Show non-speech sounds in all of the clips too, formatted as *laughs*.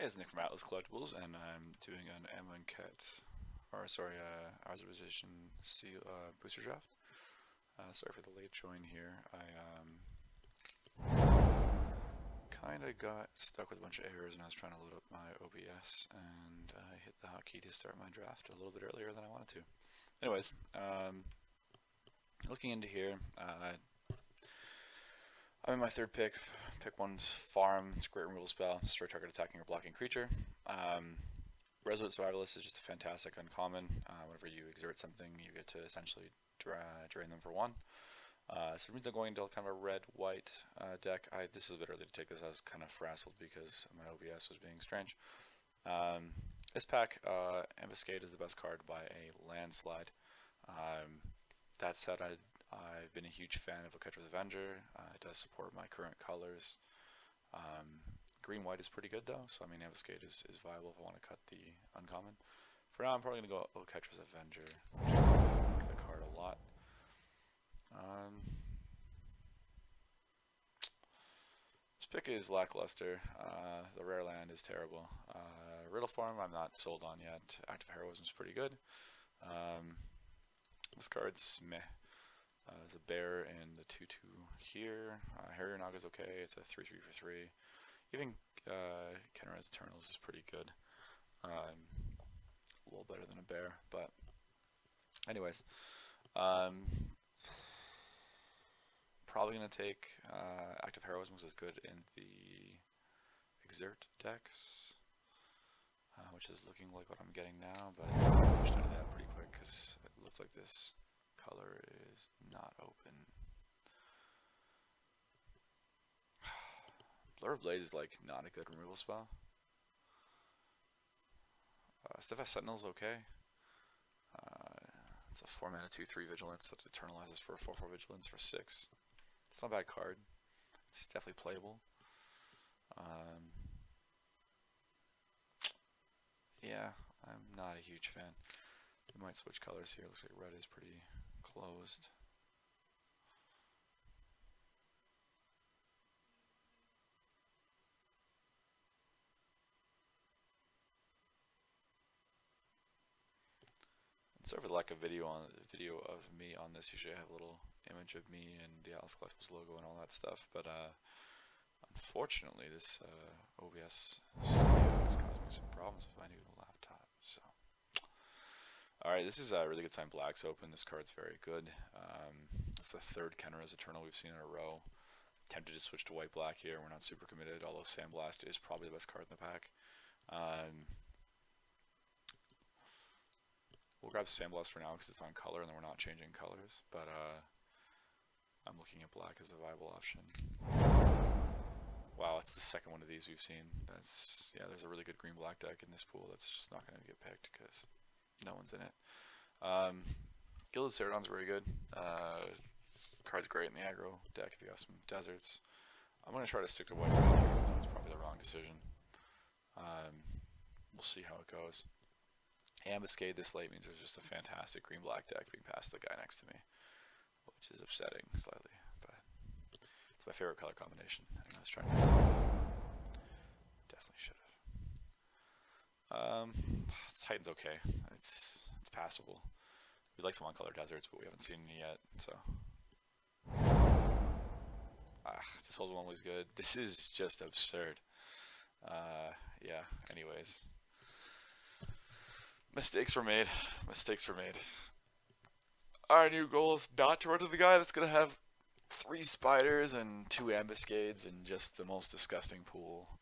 Hey, it's Nick from Atlas Collectables, and I'm doing an Amonkhet, or sorry, uh, Azerbaijan Seal uh, booster draft. Uh, sorry for the late join here. I um, kind of got stuck with a bunch of errors, and I was trying to load up my OBS, and I hit the hotkey to start my draft a little bit earlier than I wanted to. Anyways, um, looking into here, uh, In my third pick. Pick one's Farm. It's a great removal spell. Destroy target attacking or blocking creature. Um, Resolute Survivalist is just a fantastic uncommon. Uh, whenever you exert something, you get to essentially dra drain them for one. Uh, so it means I'm going into kind of a red-white uh, deck. I, this is a bit early to take this. I was kind of frazzled because my OBS was being strange. Um, this pack, uh, Ambuscade is the best card by a landslide. Um, that said, I I've been a huge fan of Oketra's Avenger. Uh, it does support my current colors. Um, green white is pretty good though, so I mean Ambuscade is, is viable if I want to cut the uncommon. For now, I'm probably going to go Oketra's Avenger, I like the card a lot. Um, this pick is lackluster. Uh, the rare land is terrible. Uh, Riddleform, I'm not sold on yet. Act of Heroism is pretty good. Um, this card's meh. Uh, there's a bear and the 2 2 here. Uh, Naga's okay, it's a 3 3 for 3. Even uh, Khenra's Eternals is pretty good. Um, a little better than a bear, but, anyways. Um, probably going to take uh, Act of Heroism, is good in the Exert decks. Uh, which is looking like what I'm getting now, but I wish I did that pretty quick because it looks like this color is not open. *sighs* Blur Blade is like not a good removal spell. Uh, Steadfast Sentinel's okay. Uh, it's a 4 mana 2 3 vigilance that eternalizes for a 4 4 vigilance for 6. It's not a bad card. It's definitely playable. Um, yeah, I'm not a huge fan. We might switch colors here. Looks like red is pretty closed. Sorry for the lack of video on video of me on this. Usually I have a little image of me and the Atlas Collectables logo and all that stuff, but uh, unfortunately this uh, OBS studio has caused me some problems with my new. Alright, this is a really good sign Black's open. This card's very good. Um, it's the third Khenra's Eternal we've seen in a row. Tempted to switch to white black here. We're not super committed, although Sandblast is probably the best card in the pack. Um, we'll grab Sandblast for now because it's on color and then we're not changing colors. But uh, I'm looking at black as a viable option. Wow, it's the second one of these we've seen. That's yeah. There's a really good green black deck in this pool. That's just not going to get picked because no one's in it. Um, Gilded very good. Uh, card's great in the aggro deck if you have some deserts. I'm going to try to stick to white That's probably the wrong decision. Um, we'll see how it goes. Ambuscade this late means there's just a fantastic green-black deck being passed to the guy next to me, which is upsetting slightly, but it's my favorite color combination. I was trying to... Definitely should have. Um, Titan's okay. It's it's passable. We like some on color deserts, but we haven't seen any yet, so. Ah, this whole one was good. This is just absurd. Uh, yeah, anyways. Mistakes were made. Mistakes were made. Our new goal is not to run to the guy that's going to have three spiders and two ambuscades and just the most disgusting pool.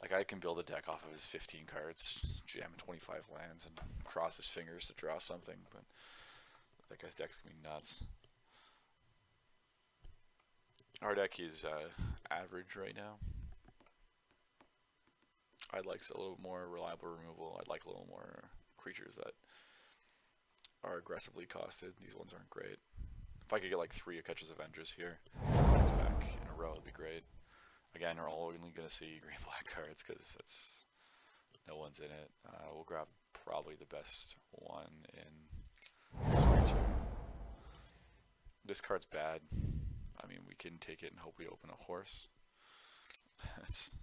Like I can build a deck off of his 15 cards, jam 25 lands, and cross his fingers to draw something. But that guy's deck's gonna be nuts. Our deck is uh, average right now. I'd like a little more reliable removal. I'd like a little more creatures that are aggressively costed. These ones aren't great. If I could get like three of Oketra's Avengers here, back in a row, it'd be great. Again, we're only going to see *laughs* green-black cards because that's no one's in it. Uh, we'll grab probably the best one in this region. This card's bad. I mean, we can take it and hope we open a horse. *laughs* that's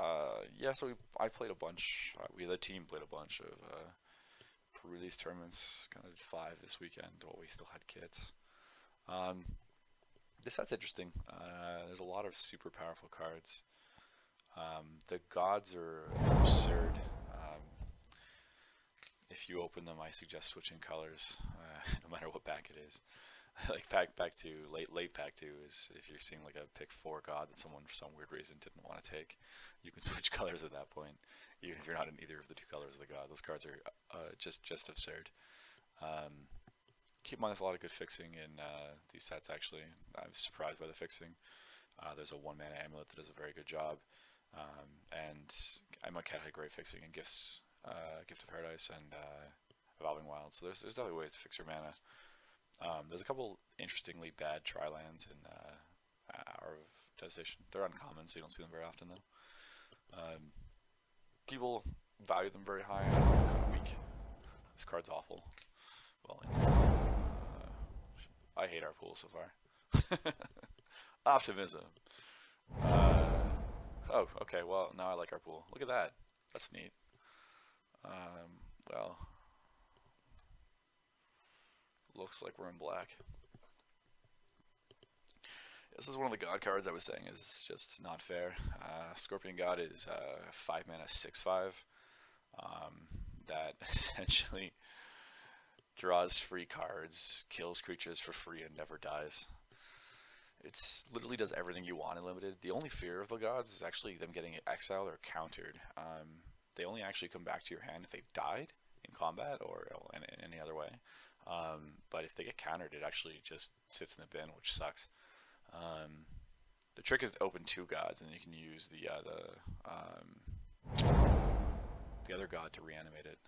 Uh, yeah, so we, I played a bunch. Uh, we the team played a bunch of uh, pre-release tournaments. Kind of five this weekend while we still had kits. Um, this set's interesting. Uh, there's a lot of super powerful cards. Um, the gods are absurd. Um, if you open them, I suggest switching colors, uh, *laughs* no matter what pack it is. *laughs* like pack pack two, late late pack two is if you're seeing like a pick four god that someone for some weird reason didn't want to take, you can *laughs* switch colors at that point, even if you're not in either of the two colors of the god. Those cards are uh, just just absurd. Um, keep in mind there's a lot of good fixing in uh, these sets actually. I was surprised by the fixing. Uh, there's a one mana amulet that does a very good job. Um, and cat had great fixing in Gifts, uh, Gift of Paradise and uh, Evolving Wild. So there's there's definitely ways to fix your mana. Um, there's a couple interestingly bad tri lands in uh, Hour of. They're uncommon, so you don't see them very often though. Um, people value them very high. I'm kind of weak. This card's awful. Well, uh, I hate our pool so far. *laughs* Optimism. Uh, Oh, okay, well, now I like our pool. Look at that. That's neat. Um, well, looks like we're in black. This is one of the god cards I was saying is just not fair. Uh, Scorpion God is uh, 5 mana 6 5. Um, that *laughs* essentially draws free cards, kills creatures for free, and never dies. It's literally does everything you want in limited. The only fear of the gods is actually them getting exiled or countered. Um, they only actually come back to your hand if they've died in combat or in, in any other way. Um, but if they get countered, it actually just sits in the bin, which sucks. Um, the trick is to open two gods, and you can use the uh, the um, the other god to reanimate it.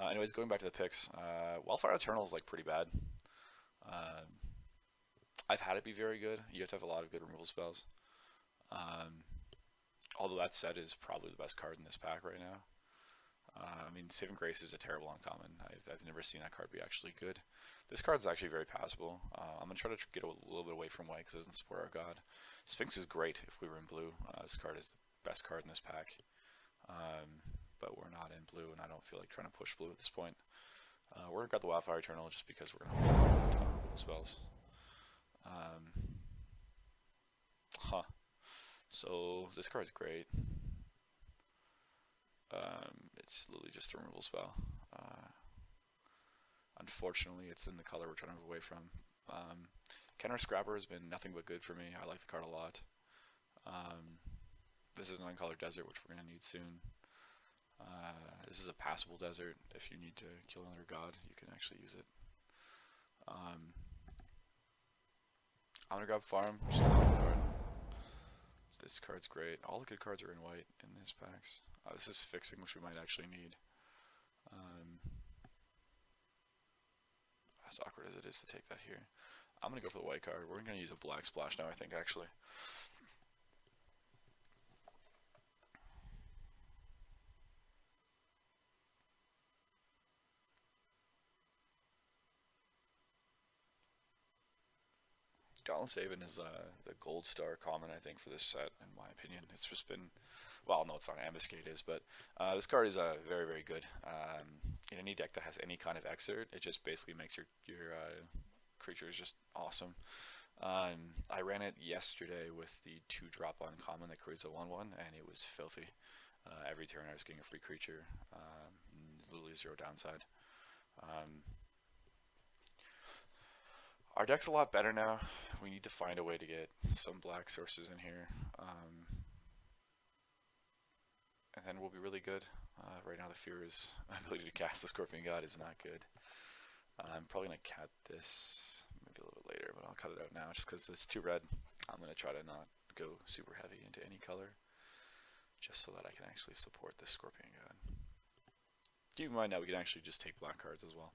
Uh, anyways, going back to the picks, uh, Wildfire Eternal is like pretty bad. Um, I've had it be very good. You have to have a lot of good removal spells. Um, although that set is probably the best card in this pack right now. Uh, I mean, Saving Grace is a terrible uncommon. I've, I've never seen that card be actually good. This card's actually very passable. Uh, I'm going to try to get a little bit away from white because it doesn't support our god. Sphinx is great if we were in blue. Uh, this card is the best card in this pack. Um, but we're not in blue, and I don't feel like trying to push blue at this point. Uh, we're going to grab the Wildfire Eternal just because we're going to ton spells. Um, huh. So this card's great. Um, it's literally just a removal spell. Uh, unfortunately, it's in the color we're trying to move away from. Um, Khenra Scrapper has been nothing but good for me. I like the card a lot. Um, this is an uncolored desert, which we're going to need soon. Uh, this is a passable desert. If you need to kill another god, you can actually use it. Um, I'm gonna grab Farm, card. This card's great. All the good cards are in white in these packs. Uh, this is fixing, which we might actually need. Um, as awkward as it is to take that here. I'm gonna go for the white card. We're gonna use a black splash now, I think, actually. Dauntless Aven is uh, the gold star common, I think, for this set, in my opinion. It's just been, well, no, it's not Ambuscade is, but uh, this card is uh, very, very good. Um, in any deck that has any kind of exert, it just basically makes your your uh, creatures just awesome. Um, I ran it yesterday with the two drop on common that creates a one one, and it was filthy. Uh, every turn I was getting a free creature, um, literally zero downside. Um, our deck's a lot better now. We need to find a way to get some black sources in here. Um, and then we'll be really good. Uh, right now the fear Fear's *laughs* ability to cast the Scorpion God is not good. Uh, I'm probably going to cut this maybe a little bit later, but I'll cut it out now just because it's too red. I'm going to try to not go super heavy into any color just so that I can actually support the Scorpion God. Keep in mind now we can actually just take black cards as well.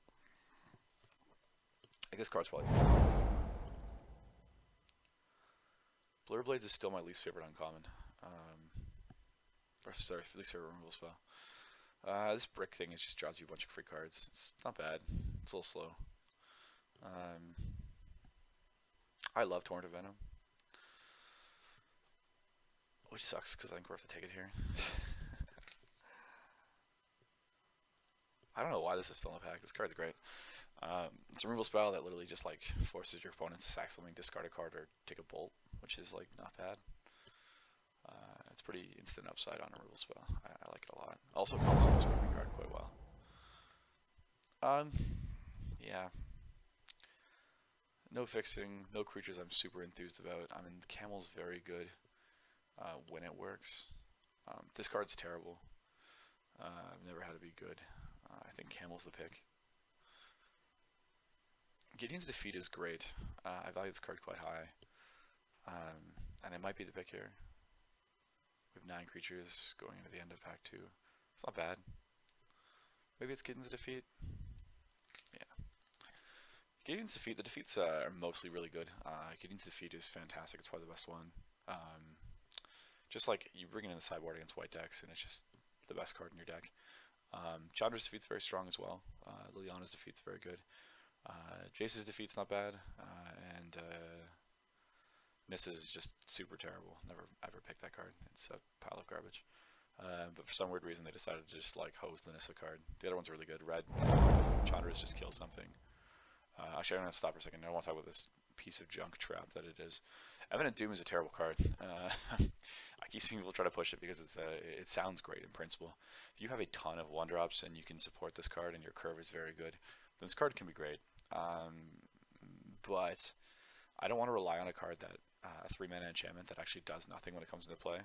I guess card's probably Blur Blades is still my least favorite uncommon. Um, or sorry, least favorite removal spell. Uh, this brick thing is just draws you a bunch of free cards. It's not bad. It's a little slow. Um, I love Torment of Venom. which sucks because I think we're have to take it here. *laughs* I don't know why this is still in the pack. This card's great. Um, it's a removal spell that literally just like forces your opponent to sack something, discard a card, or take a bolt, which is like not bad. Uh, it's pretty instant upside on a removal spell. I, I like it a lot. Also comes with scraping card quite well. Um, yeah. No fixing, no creatures I'm super enthused about. I mean, the camel's very good uh, when it works. Um, this card's terrible. Uh, I've never had it be good. Uh, I think camel's the pick. Gideon's Defeat is great. Uh, I value this card quite high. Um, and it might be the pick here. We have nine creatures going into the end of pack two. It's not bad. Maybe it's Gideon's Defeat. Yeah. Gideon's Defeat, the defeats uh, are mostly really good. Uh, Gideon's Defeat is fantastic. It's probably the best one. Um, just like you bring it in the sideboard against white decks, and it's just the best card in your deck. Um, Chandra's Defeat's very strong as well. Uh, Liliana's Defeat's very good. Uh, Jace's defeat's not bad, uh, and uh, Nissa's is just super terrible. Never ever picked that card. It's a pile of garbage. Uh, but for some weird reason, they decided to just like hose the Nissa card. The other one's really good. Red Chandra's just kills something. Uh, actually, I'm gonna stop for a second. I don't want to talk about this piece of junk trap that it is. Imminent Doom is a terrible card. Uh, *laughs* I keep seeing people try to push it because it's uh, it sounds great in principle. If you have a ton of one drops and you can support this card and your curve is very good, then this card can be great. Um, but I don't want to rely on a card that uh, a three mana enchantment that actually does nothing when it comes into play.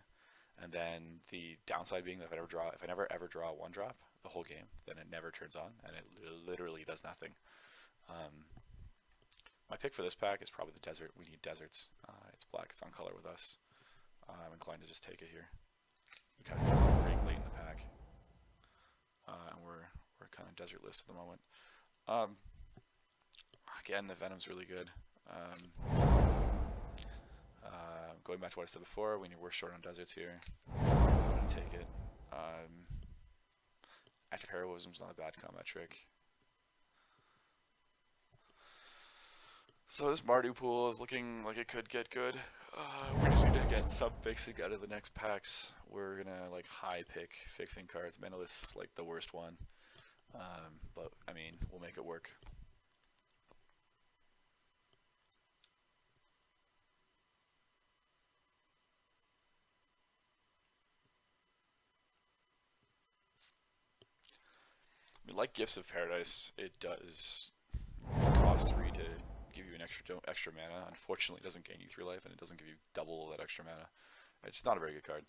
And then the downside being that if I ever draw, if I never ever draw one drop the whole game, then it never turns on, and it literally does nothing. Um, my pick for this pack is probably the desert. We need deserts. Uh, it's black. It's on color with us. Uh, I'm inclined to just take it here. We kind of pretty late in the pack, uh, and we're we're kind of desertless at the moment. Um, again, the Venom's really good. Um, uh, going back to what I said before, we we're short on deserts here. I'm to take it. Um, act of heroism's not a bad combat trick. So this Mardu pool is looking like it could get good. Uh, we just need to get some fixing out of the next packs. We're gonna like high pick fixing cards. Mentalist's like the worst one. Um, but I mean, we'll make it work. Mean, like Gifts of Paradise, it does cost three to give you an extra extra mana. Unfortunately, it doesn't gain you three life, and it doesn't give you double that extra mana. It's not a very good card.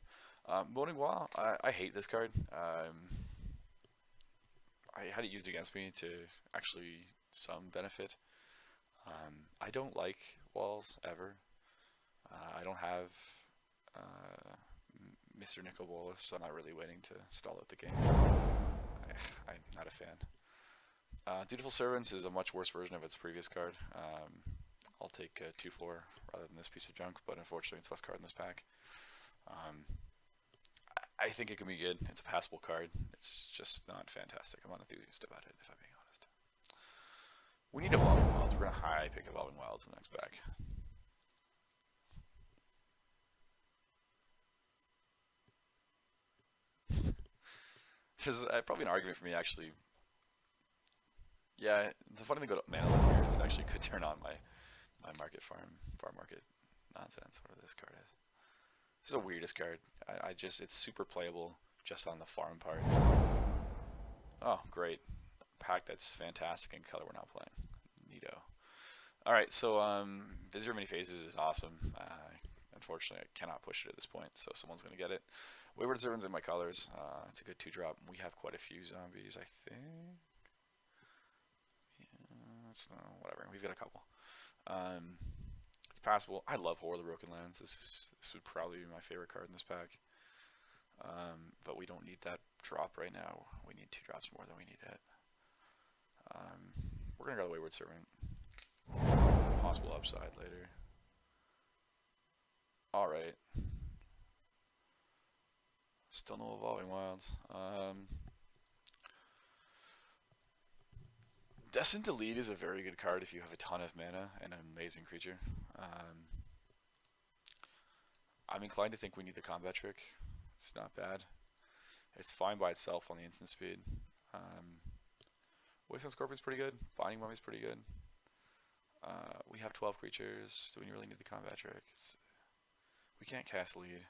Um, Wall, I, I hate this card. Um, I had it used against me to actually some benefit. Um, I don't like walls ever. Uh, I don't have uh, Mr. Nicol Bolas, so I'm not really waiting to stall out the game. I, am not a fan. Uh, Dutiful Servants is a much worse version of its previous card. Um, I'll take 2-4 rather than this piece of junk, but unfortunately it's the best card in this pack. Um, I think it can be good. It's a passable card. It's just not fantastic. I'm unenthused about it, if I'm being honest. We need Evolving Wilds. We're going to high pick Evolving Wilds in the next pack. There's uh, probably an argument for me, actually. Yeah, the funny thing about Mana here is it actually could turn on my, my market farm, farm market nonsense, whatever this card is. This is the weirdest card. I, I just, it's super playable just on the farm part. Oh, great. Pack that's fantastic in color we're not playing. Neato. Alright, so um, Vizier of Many Faces is awesome. Uh, unfortunately, I cannot push it at this point, so someone's going to get it. Wayward Servant's in my colors. Uh, it's a good two drop. We have quite a few zombies, I think. Yeah, it's, uh, whatever. We've got a couple. Um, it's passable. I love Horror of the Broken Lands. This is this would probably be my favorite card in this pack. Um, but we don't need that drop right now. We need two drops more than we need it. Um, we're gonna go to Wayward Servant. Possible upside later. Alright. Still no Evolving Wilds. Um, Destined to Lead is a very good card if you have a ton of mana and an amazing creature. Um, I'm inclined to think we need the combat trick. It's not bad. It's fine by itself on the instant speed. Um, Wasteland Scorpion's pretty good. Binding Mummy's pretty good. Uh, we have 12 creatures. Do we really need the combat trick? It's, we can't cast lead.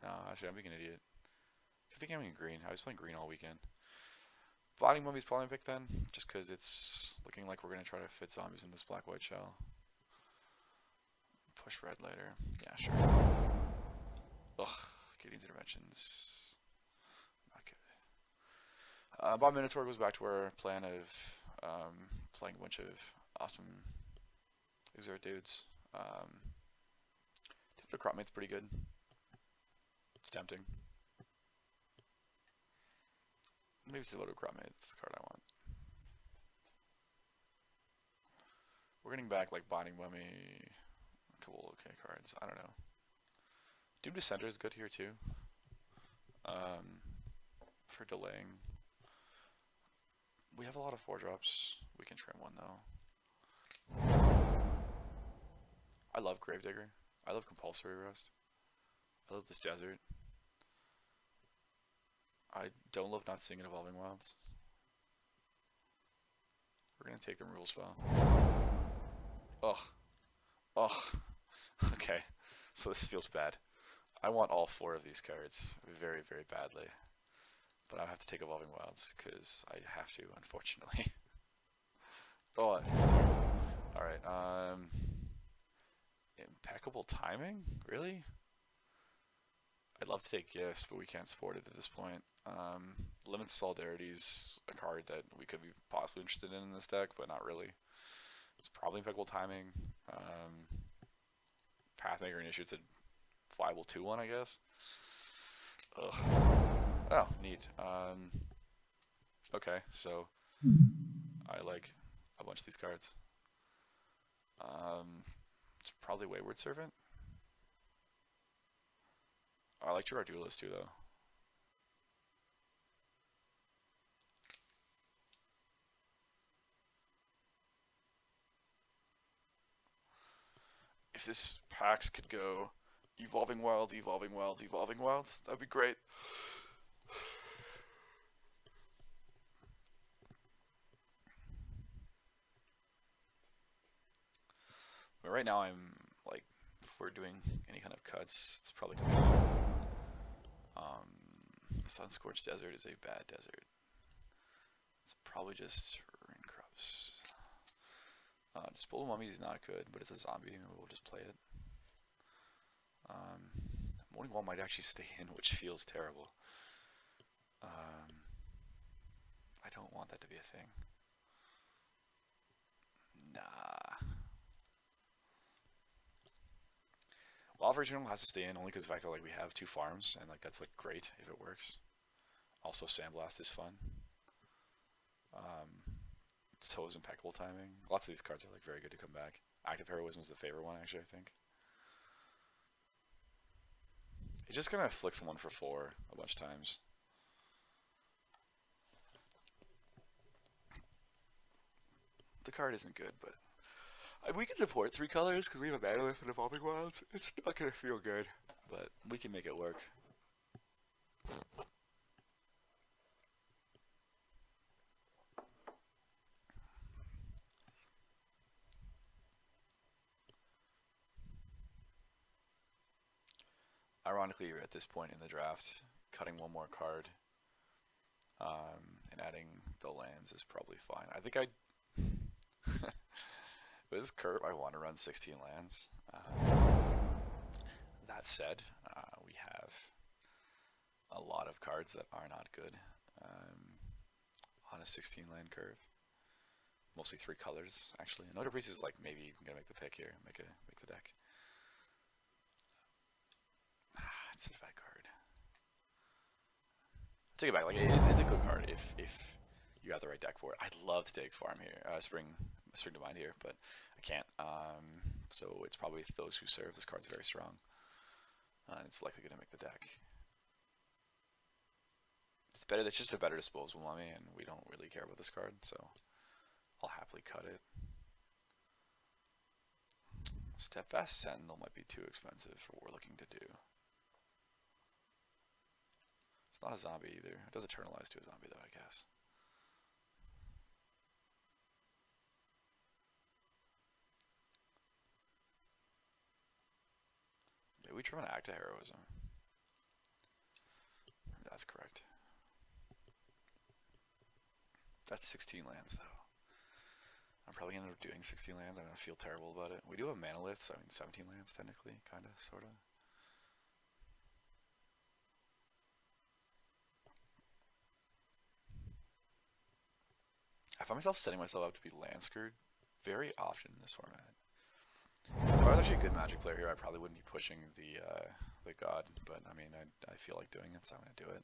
No, actually, I'm being an idiot. I think I'm in green. I was playing green all weekend. Binding Mummy's probably pick then, just because it's looking like we're going to try to fit zombies in this black-white shell. Push red later. Yeah, sure. Ugh, Gideon's interventions. Not good. Uh, Bob Minotaur goes back to our plan of um, playing a bunch of awesome Exert dudes. Um, Crop mate's pretty good. It's tempting. Maybe Loaded Cropmate. It's the card I want. We're getting back like Binding Mummy, a couple okay cards. I don't know. Doom Dissenter is good here too. Um, for delaying. We have a lot of four drops. We can trim one though. I love Gravedigger. I love Compulsory Rest. I love this desert. I don't love not seeing an Evolving Wilds. We're gonna take the rules well. Ugh. Ugh. *laughs* okay. So this feels bad. I want all four of these cards very, very badly. But I have to take Evolving Wilds, because I have to, unfortunately. *laughs* oh, that feels terrible. Alright, um... Impeccable timing? Really? I'd love to take gifts, but we can't support it at this point. Um, Limit Solidarity's a card that we could be possibly interested in in this deck, but not really. It's probably impeccable timing. Um, Pathmaker Initiate's a viable 2-1, I guess. Ugh. Oh, neat. Um, okay, so I like a bunch of these cards. Um, it's probably Wayward Servant. I like Gerard Duelist too, though. If this packs could go Evolving Wilds, Evolving Wilds, Evolving Wilds, that'd be great. But right now I'm like, if we're doing any kind of cuts, it's probably Um, Sunscorched Desert is a bad desert. It's probably just Ruin Corrupts. Uh, Disposal Mummy is not good, but it's a zombie, and we'll just play it. Um, Moaning Wall might actually *laughs* stay in, which feels terrible. Um, I don't want that to be a thing. Nah. Lava Journal has to stay in only because the fact that like we have two farms and like that's like great if it works. Also, Sandblast is fun. Um, so is impeccable timing. Lots of these cards are like very good to come back. Act of Heroism is the favorite one actually. I think. It just kind of flicks one for four a bunch of times. The card isn't good, but we can support three colors because we have a Manalith and Evolving Wilds. It's not going to feel good, but we can make it work. Ironically, at this point in the draft, cutting one more card um, and adding the lands is probably fine. I think I With this curve, I want to run 16 lands. Uh, that said, uh, we have a lot of cards that are not good um, on a 16 land curve. Mostly three colors, actually. Notary Priest is like maybe I'm gonna make the pick here, make a make the deck. Ah, it's such a bad card. Take it back. Like it, it's a good card if if you have the right deck for it. I'd love to take Farm here, uh, Spring string to mind here, but I can't. Um, so it's probably those who serve. This card's very strong. Uh, it's likely going to make the deck. It's better. It's just a better disposable mummy, and we don't really care about this card, so I'll happily cut it. Steadfast Sentinel might be too expensive for what we're looking to do. It's not a zombie either. It does eternalize to a zombie though, I guess. We an act of heroism. That's correct. That's 16 lands though. I'm probably gonna end up doing 16 lands. I'm gonna feel terrible about it. We do have manalith, so I mean 17 lands technically, kinda, sorta. I find myself setting myself up to be land screwed very often in this format. If I was actually a good Magic player here, I probably wouldn't be pushing the uh, the God, but I mean, I, I feel like doing it, so I'm gonna do it.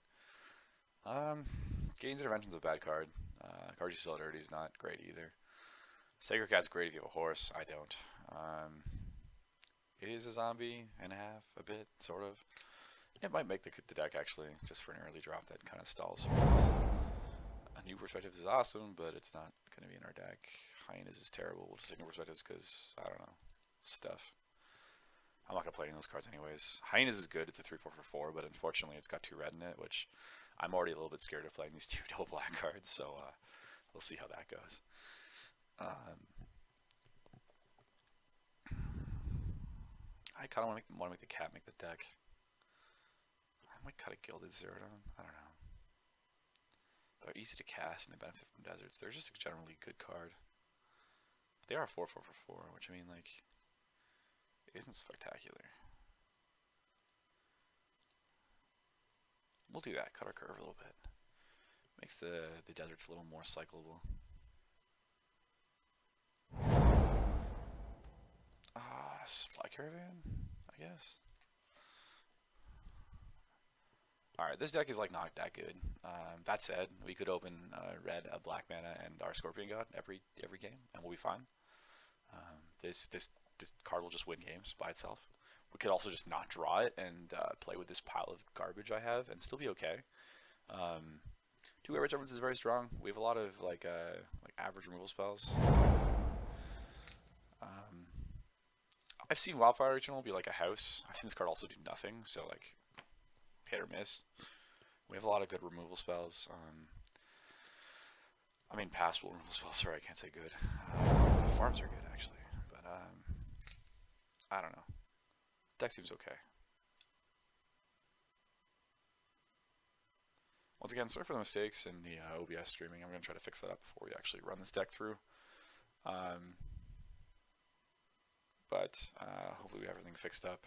Um, Gains Intervention's a bad card. Uh, still dirty is not great either. Sacred Cat's great if you have a horse. I don't. Um, it is a zombie and a half, a bit, sort of. It might make the, the deck actually, just for an early drop that kind of stalls for us. A new perspectives is awesome, but it's not going to be in our deck. Hyenas is terrible. We'll just perspectives because, I don't know, stuff. I'm not to play any of those cards anyways. Hyenas is good. It's a 3 4 for 4, but unfortunately it's got two red in it, which I'm already a little bit scared of playing these *laughs* two double black cards, so uh, we'll see how that goes. Um, I kind of want to make the cat make the deck. I might cut a Gilded Cerodon. I don't know. They're easy to cast and they benefit from deserts. They're just a generally good card. But They are 4 4 for 4, which I mean, like, isn't spectacular. We'll do that, cut our curve a little bit. Makes the, the deserts a little more cyclable. Ah, uh, Supply Caravan, I guess. Alright, this deck is like not that good. Um, that said, we could open uh, red, a black mana, and our Scorpion God every every game, and we'll be fine. Um, this this this card will just win games by itself. We could also just not draw it and uh, play with this pile of garbage I have and still be okay. Um, two average reference is very strong. We have a lot of like uh, like average removal spells. Um, I've seen Wildfire Eternal be like a house. I've seen this card also do nothing, so like hit or miss. We have a lot of good removal spells. Um, I mean, passable removal spells. Sorry, I can't say good. Uh, farms are good actually, but um, I don't know. Deck seems okay. Once again, sorry for the mistakes in the uh, OBS streaming. I'm going to try to fix that up before we actually run this deck through. Um, but uh, hopefully we have everything fixed up.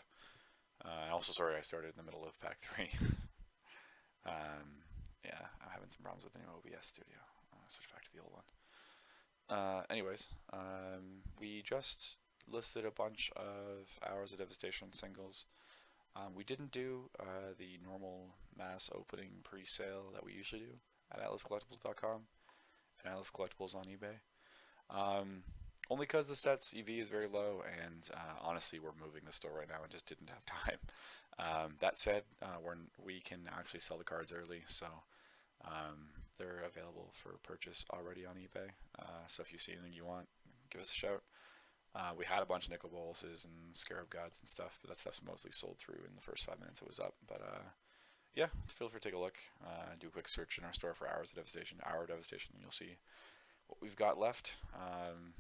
Uh, also, sorry I started in the middle of pack *laughs* 3. um, yeah, I'm having some problems with the new OBS studio. I'll switch back to the old one. Uh, anyways, um, we just listed a bunch of Hours of Devastation singles. Um, we didn't do uh, the normal mass opening pre-sale that we usually do at atlascollectables.com and Atlas Collectables on eBay. Um, only because the set's EV is very low, and uh, honestly, we're moving the store right now and just didn't have *laughs* time. Um, that said, uh, we're, we can actually sell the cards early, so um, they're available for purchase already on eBay. Uh, so if you see anything you want, give us a shout. Uh, we had a bunch of Nicol Bolases and scarab gods and stuff, but that stuff's mostly sold through in the first five minutes it was up. But uh, yeah, feel free to take a look. Uh, do a quick search in our store for Hours of Devastation, Hour Devastation, and you'll see what we've got left. Um,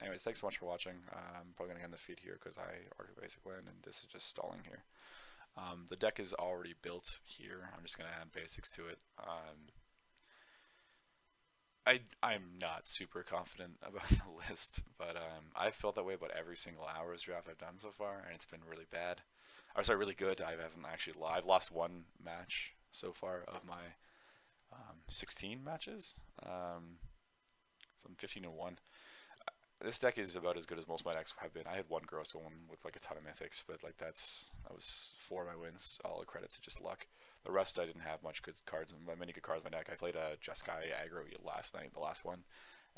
anyways, thanks so much for watching. I'm probably going to end the feed here because I ordered basic land and this is just stalling here. Um, the deck is already built here. I'm just going to add basics to it. Um, I I'm not super confident about *laughs* the list, but um, I've felt that way about every single hours draft I've done so far, and it's been really bad. Or sorry, really good. I haven't actually. I've lost one match so far of my um, 16 matches. Um, so I'm 15 and one this deck is about as good as most of my decks have been. I had one gross one with like a ton of mythics, but like that's that was four of my wins. All the credits to just luck. The rest I didn't have much good cards many good cards in my deck. I played a Jeskai aggro last night, the last one,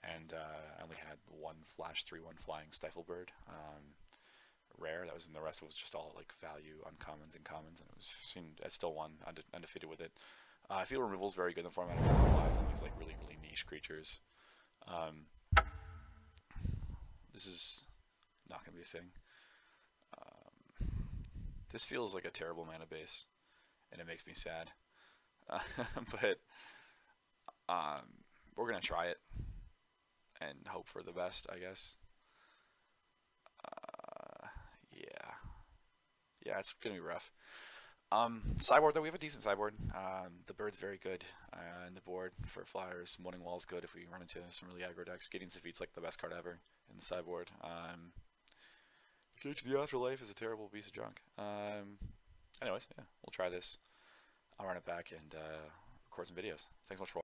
and uh, I only had one flash three one flying stifle bird. Um, rare that was in the rest it was just all like value uncommons and commons and it was seen I still won unde undefeated with it. Uh, I feel removal is very good in the format. It relies on these like really really niche creatures. Um, this is not going to be a thing. Um, this feels like a terrible mana base, and it makes me sad. Uh, *laughs* but um, we're gonna try it and hope for the best, I guess. Uh, yeah, yeah, it's gonna be rough. Um, sideboard though, we have a decent sideboard. Um, the bird's very good, uh, and the board for flyers. Moaning Wall's good if we run into some really aggro decks. Gideon's defeat's like the best card ever in the sideboard. Um, Gauge the Afterlife is a terrible piece of junk. Um, anyways, yeah, we'll try this. I'll run it back and uh, record some videos. Thanks so much for watching.